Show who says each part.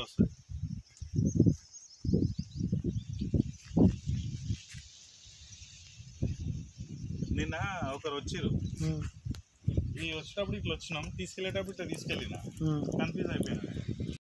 Speaker 1: ఒకటి వస్తుంది నిన్న ఒకరు వచ్చిర్రు
Speaker 2: ఉమ్,
Speaker 1: ఈ వచ్చేటప్పుడు ఇట్లా వచ్చినాం తీసుకెళ్ళేటప్పుడు ఇట్లా తీసుకెళ్ళిన. కన్ఫ్యూజ్ అయిపోయినా.